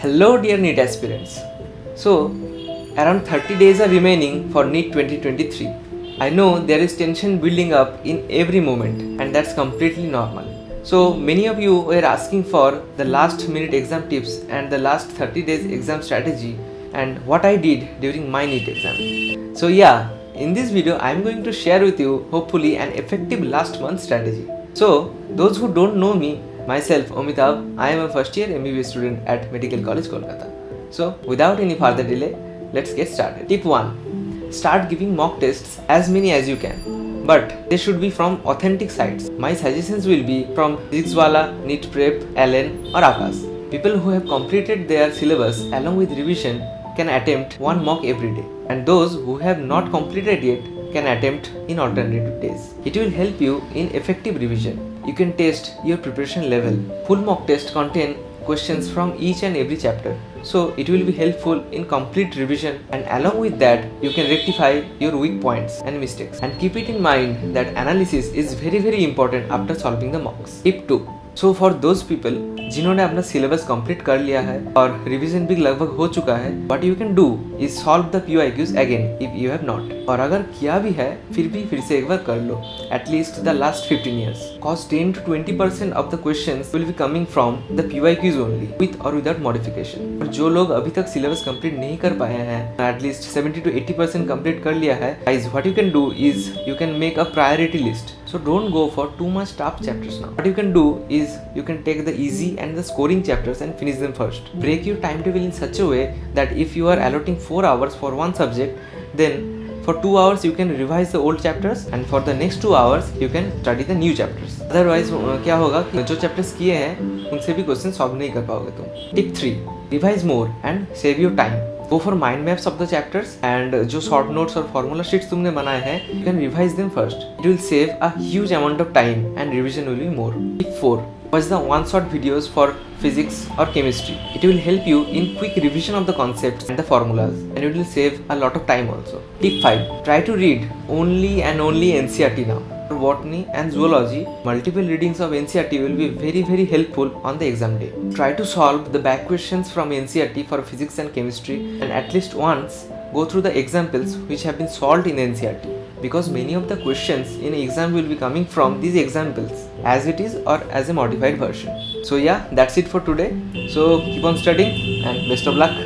Hello, dear NEET aspirants. So, around 30 days are remaining for NEET 2023. I know there is tension building up in every moment, and that's completely normal. So, many of you were asking for the last minute exam tips and the last 30 days exam strategy and what I did during my NEET exam. So, yeah, in this video, I am going to share with you hopefully an effective last month strategy. So, those who don't know me, myself Amitava, I am a first year MBBS student at Medical College Kolkata. So, without any further delay, let's get started. Tip 1 Start giving mock tests as many as you can. But they should be from authentic sites. My suggestions will be from PhysicsWallah, NEET Prep, Allen, or Aakash. People who have completed their syllabus along with revision can attempt one mock every day, and those who have not completed yet can attempt in alternative days. It will help you in effective revision. You can test your preparation level. Full mock test contain questions from each and every chapter. So it will be helpful in complete revision and along with that you can rectify your weak points and mistakes. And keep it in mind that analysis is very very important after solving the mocks. Tip 2 so for those people जिन्होंने अपना syllabus complete कर लिया है और revision भी लगभग हो चुका है but you can do is solve the P Y Qs again if you have not और अगर किया भी है, फिर भी फिर से एक बार कर लो at least the last fifteen years cause ten to twenty percent of the question will be coming from the P Y Qs only with और विदाउट मॉडिफिकेशन और जो लोग अभी तक सिलेबस कंप्लीट नहीं कर पाए हैं at least seventy to eighty percent complete कर लिया है what you can do is you can make a priority list so don't go for too much tough chapters now what you can do is you can take the easy and the scoring chapters and finish them first break your timetable in such a way that if you are allotting 4 hours for one subject then for 2 hours you can revise the old chapters and for the next 2 hours you can study the new chapters otherwise क्या होगा कि जो chapters किए हैं उनसे भी question solve नहीं कर पाओगे तुम tip three revise more and save your time go for mind maps of the chapters and जो शॉर्ट नोट्स और फॉर्मूला शीट्स तुमने बनाए हैं you can revise them first it will save a huge amount of time and revision will be more tip four watch the one shot videos for physics or chemistry it will help you in quick revision of the concepts and the formulas and it will save a lot of time also tip 5 try to read only and only ncrt now for botany and zoology multiple readings of NCERT will be very very helpful on the exam day. Try to solve the back questions from NCERT for physics and chemistry and at least once go through the examples which have been solved in NCERT because many of the questions in exam will be coming from these examples as it is or as a modified version. So yeah that's it for today. So keep on studying and best of luck